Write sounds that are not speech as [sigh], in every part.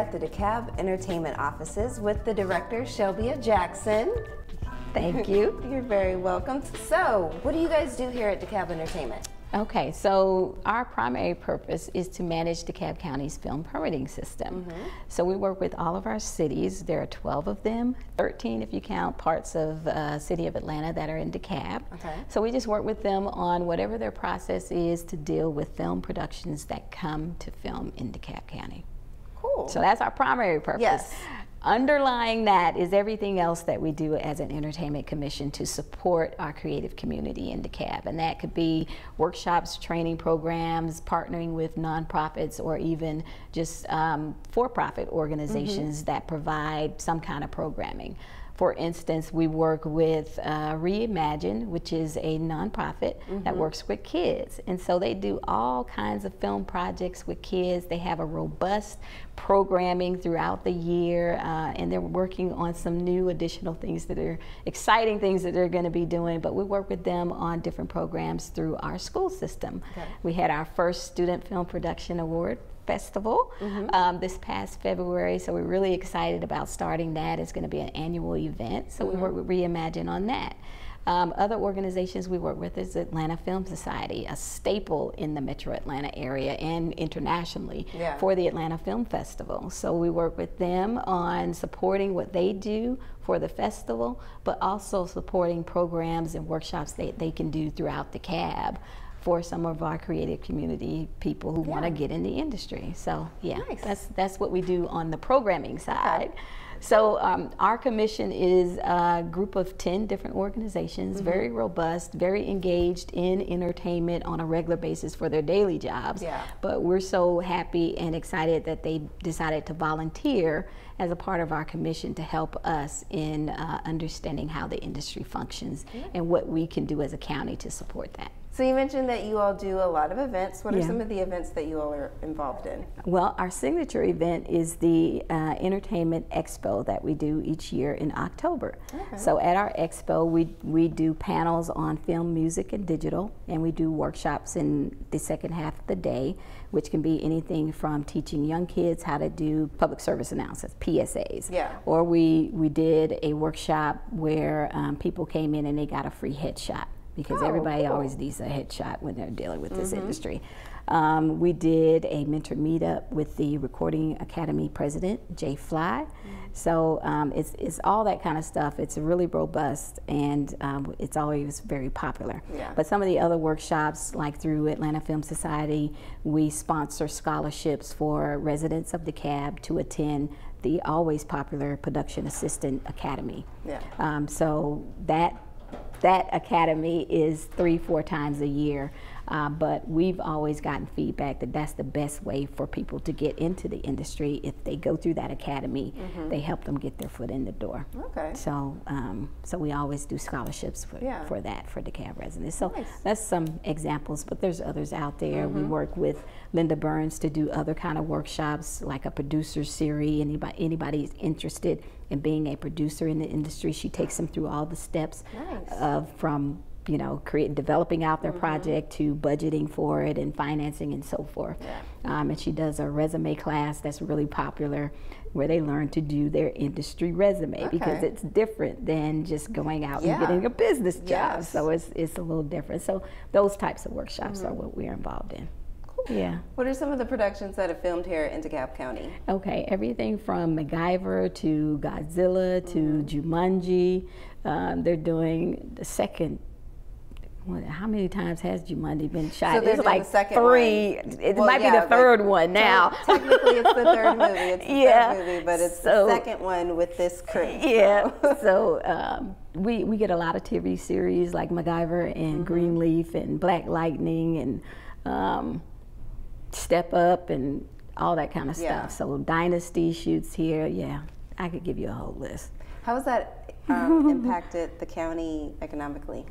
at the DeKalb Entertainment offices with the director, Shelbia Jackson. Thank [laughs] you. You're very welcome. So, what do you guys do here at DeKalb Entertainment? Okay, so our primary purpose is to manage DeKalb County's film permitting system. Mm -hmm. So we work with all of our cities. There are 12 of them, 13 if you count parts of uh, City of Atlanta that are in DeKalb. Okay. So we just work with them on whatever their process is to deal with film productions that come to film in DeKalb County. Cool. So that's our primary purpose. Yes. Underlying that is everything else that we do as an entertainment commission to support our creative community in DeKalb. And that could be workshops, training programs, partnering with nonprofits, or even just um, for profit organizations mm -hmm. that provide some kind of programming. For instance, we work with uh, Reimagine, which is a nonprofit mm -hmm. that mm-hmm. works with kids. And so they do all kinds of film projects with kids. They have a robust programming throughout the year, uh, and they're working on some new additional things that are exciting things that they're going to be doing. But we work with them on different programs through our school system. Okay. We had our first Student Film Production Award Festival mm-hmm. um, this past February. So we're really excited about starting that. It's going to be an annual event. So mm-hmm. we work with Reimagine on that. Um, other organizations we work with is Atlanta Film Society, a staple in the metro Atlanta area and internationally yeah. for the Atlanta Film Festival. So we work with them on supporting what they do for the festival, but also supporting programs and workshops that they can do throughout DeKalb for some of our creative community people who yeah. want to get in the industry. So yeah, nice. that's that's what we do on the programming side. Okay. So um, our commission is a group of 10 different organizations, mm -hmm. very robust, very engaged in entertainment on a regular basis for their daily jobs. Yeah. But we're so happy and excited that they decided to volunteer as a part of our commission to help us in uh, understanding how the industry functions yeah. and what we can do as a county to support that. So you mentioned that you all do a lot of events. What are some of the events that you all are involved in? Well, our signature event is the uh, Entertainment Expo that we do each year in October. Okay. So at our expo, we, we do panels on film, music, and digital, and we do workshops in the second half of the day, which can be anything from teaching young kids how to do public service announcements, PSAs. Yeah. Or we, we did a workshop where um, people came in and they got a free headshot because oh, everybody cool. always needs a headshot when they're dealing with mm -hmm. this industry. Um, we did a mentor meetup with the Recording Academy president, Jay Fly. Mm -hmm. So um, it's, it's all that kind of stuff. It's really robust and um, it's always very popular. Yeah. But some of the other workshops, like through Atlanta Film Society, we sponsor scholarships for residents of DeKalb to attend the always popular Production Assistant Academy. Yeah. Um, so that that academy is three, four times a year. Uh, but we've always gotten feedback that that's the best way for people to get into the industry. If they go through that academy, mm -hmm. they help them get their foot in the door. Okay. So, um, so we always do scholarships for, yeah. for that for DeKalb residents. So nice. that's some examples, but there's others out there. Mm -hmm. We mm-hmm. work with Linda Burns to do other kind of workshops, like a producer series. Anybody anybody's interested in being a producer in the industry, she takes them through all the steps nice. of from you know, create, developing out their mm -hmm. project to budgeting for it and financing and so forth. Yeah. Um, and she does a resume class that's really popular where they learn to do their industry resume okay. because it's different than just going out yeah. and getting a business job. Yes. So it's, it's a little different. So those types of workshops mm -hmm. are mm-hmm. what we're involved in. Yeah. [laughs] What are some of the productions that have filmed here in DeKalb County? Okay, everything from MacGyver to Godzilla to mm -hmm. Jumanji. Um, they're doing the second how many times has Jumanji been shot? So it's like three. One. It well, might yeah, be the third one now. technically, it's the third [laughs] movie. It's the yeah. third movie, but it's so, the second one with this crew. [laughs] Yeah. so um, we we get a lot of TV series like MacGyver and mm -hmm. Greenleaf and Black Lightning and um, Step Up and all that kind of stuff. So Dynasty shoots here. Yeah, I could give you a whole list. How has that um, [laughs] impacted the county economically?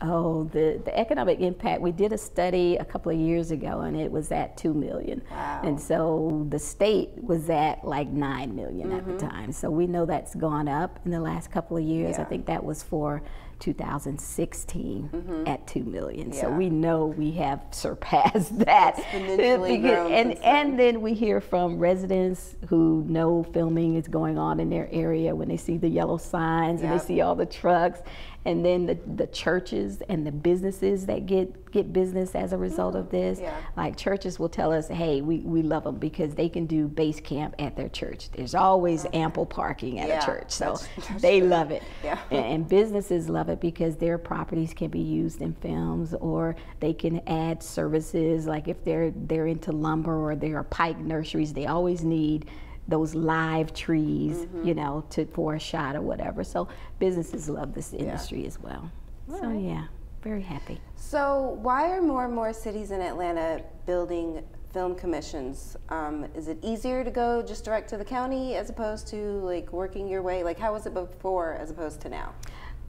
Oh, the, the economic impact, we did a study a couple of years ago and it was at 2 million. Wow. And so the state was at like 9 million mm -hmm. at the mm-hmm. time. So we know that's gone up in the last couple of years. Yeah. I think that was for 2016 Mm-hmm. at 2 million. So we know we have surpassed [laughs] that. And then. and then we hear from residents who know filming is going on in their area when they see the yellow signs and they see all the trucks and then the, the churches and the businesses that get get business as a result of this yeah. like churches will tell us hey we, we love them because they can do base camp at their church there's always ample parking at Yeah, a church so [laughs] they love it Yeah. and, and businesses love it because their properties can be used in films or they can add services like if they're they're into lumber or they are Pike Nurseries they always need those live trees Mm-hmm. you know to for a shot or whatever so businesses love this industry as well so right. yeah very happy So, why are more and more cities in Atlanta building film commissions? Um, is it easier to go just direct to the county as opposed to like working your way? Like, how was it before as opposed to now?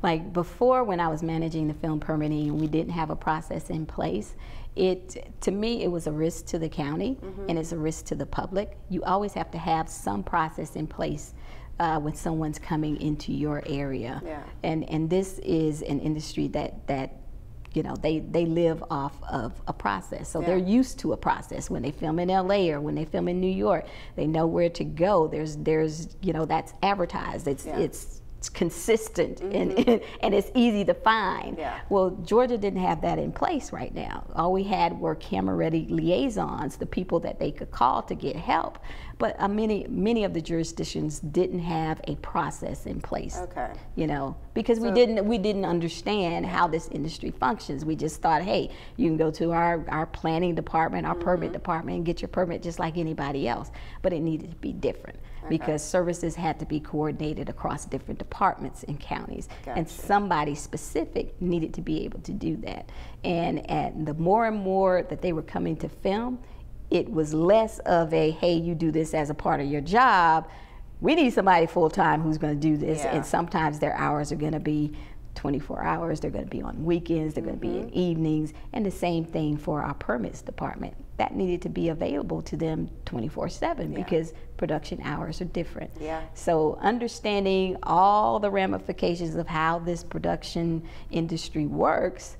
Like before when I was managing the film permitting and we didn't have a process in place, it to me it was a risk to the county and it's a risk to the public. You always have to have some process in place uh, when someone's coming into your area. Yeah. And and this is an industry that that you know they they live off of a process so they're used to a process when they film in LA or when they film in New York they know where to go there's there's you know that's advertised it's Yeah. it's it's consistent mm-hmm. and, and it's easy to find. Yeah. Well, Georgia didn't have that in place right now. All we had were camera ready liaisons, the people that they could call to get help. But uh, many many of the jurisdictions didn't have a process in place. Okay. You know, because we didn't we didn't understand how this industry functions. We just thought, hey, you can go to our, our planning department, our permit department, and get your permit just like anybody else. But it needed to be different because services had to be coordinated across different departments and counties. And somebody specific needed to be able to do that. And, and the more and more that they were coming to film, it was less of a, hey, you do this as a part of your job. We need somebody full time who's going to do this. Yeah. And sometimes their hours are going to be 24 hours, they're going to be on weekends, they're going to be in Mm-hmm. evenings. And the same thing for our permits department. That needed to be available to them 24 7 Yeah. because production hours are different. Yeah. So understanding all the ramifications of how this production industry works,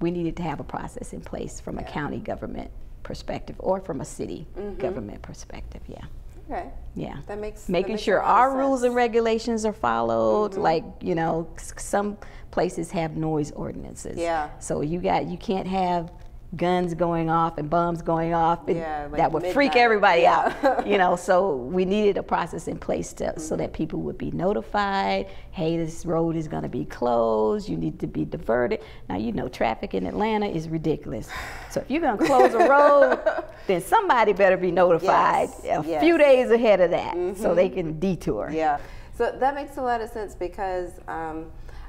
we needed to have a process in place from a county government perspective or from a city Mm-hmm. government perspective. Yeah. Okay. Yeah. That makes that Making makes sure our rules and regulations are followed. Mm-hmm. Like, you know, some places have noise ordinances. Yeah. So you got you can't have guns going off and bombs going off and Yeah, like that would freak everybody Yeah. out. [laughs] you know, so we needed a process in place to, so that people would be notified, hey, this road is going to be closed, you need to be diverted. Now, you know, traffic in Atlanta is ridiculous. So if you're going to close a road, [laughs] then somebody better be notified Yes, a yes. few days ahead of that so they can detour. Yeah. So that makes a lot of sense because um,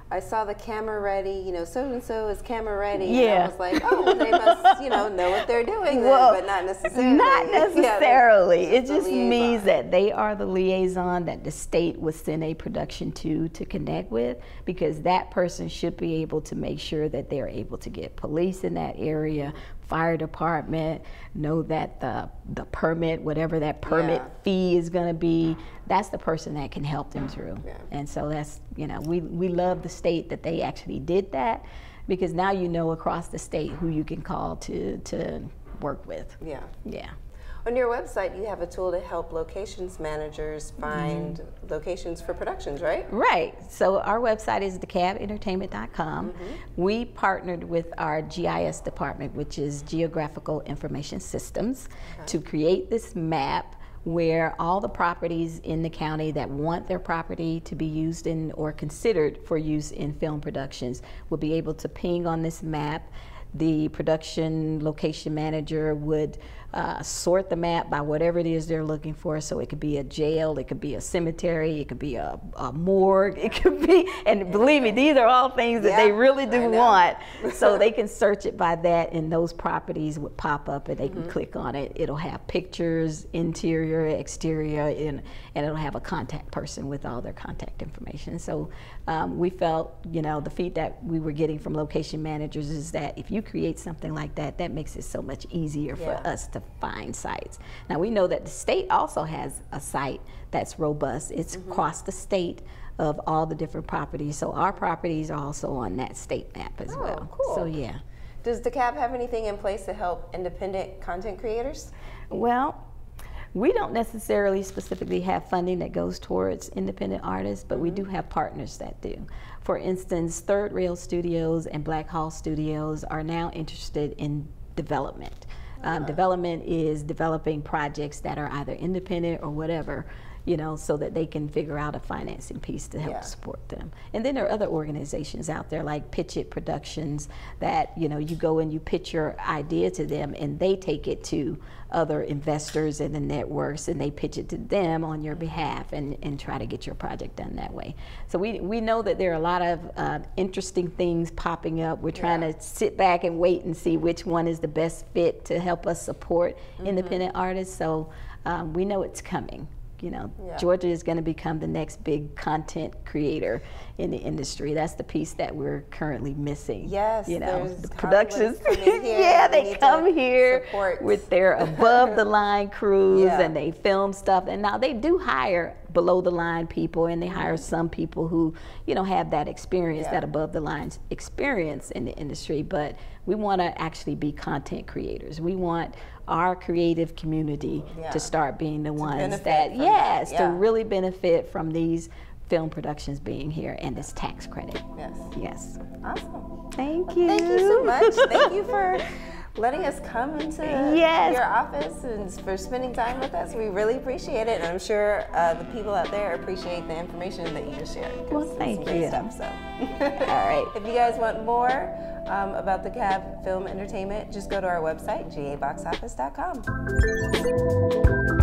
I saw the camera ready, you know, so and so is camera ready. And Yeah. I was like, oh, well, they must, you know, know what they're doing then, Well, but not necessarily. Not necessarily. [laughs] they're it just means that they are the liaison that the state would send a production to to connect with because that person should be able to make sure that they're able to get police in that area, fire department, know that the the permit, whatever that permit Yeah. fee is going to be, that's the person that can help them through. Yeah. And so that's, you know, we we love the state that they actually did that because now you know across the state who you can call to to work with. Yeah. Yeah. On your website, you have a tool to help locations managers find Mm-hmm. locations for productions, right? Right. So our website is dekalbentertainment.com. We partnered with our GIS department, which is Geographical Information Systems, to create this map where all the properties in the county that want their property to be used in or considered for use in film productions will be able to ping on this map. The production location manager would uh, sort the map by whatever it is they're looking for. So it could be a jail, it could be a cemetery, it could be a, a morgue, it could be, and believe me, these are all things that they really do want. So [laughs] they can search it by that, and those properties would pop up, and they can click on it. It'll have pictures, interior, exterior, and, and it'll have a contact person with all their contact information. So um, we felt, you know, the feedback we were getting from location managers is that if you create something like that, that makes it so much easier for us to find sites. Now we know that the state also has a site that's robust. It's Mm-hmm. across the state of all the different properties. So our properties are also on that state map as Oh, well. cool. So yeah. Does DeKalb have anything in place to help independent content creators? Well, we don't necessarily specifically have funding that goes towards independent artists, but we do have partners that do. For instance, Third Rail Studios and Blackhall Studios are now interested in development. Um, development is developing projects that are either independent or whatever, you know, so that they can figure out a financing piece to help Yeah. support them. And then there are other organizations out there like Pitch It Productions that, you know, you go and you pitch your idea to them and they take it to other investors and the networks and they pitch it to them on your behalf and, and try to get your project done that way. So we, we know that there are a lot of uh, interesting things popping up. We're trying Yeah. to sit back and wait and see which one is the best fit to help us support Mm-hmm. independent artists. So um, we know it's coming. You know, Yeah. Georgia is going to become the next big content creator in the industry. That's the piece that we're currently missing. Yes, you know, the productions. [laughs] yeah, they come here support. with their above the line crews Yeah. and they film stuff. And now they do hire below the line people and they hire some people who, you know, have that experience, Mm-hmm. Yeah. that above the line experience in the industry. But we want to actually be content creators. We want our creative community Yeah. to start being the ones that, from that, yes, yeah. to really benefit from these film productions being here and this tax credit. Yes. Yes. Awesome. Thank you. Thank you so much. Thank you for [laughs] letting us come into Yes. your office and for spending time with us. We really appreciate it, and I'm sure uh, the people out there appreciate the information that you just shared. Well, thank you. Stuff, so. [laughs] All right. If you guys want more um, about DeKalb Film Entertainment, just go to our website, gaboxoffice.com.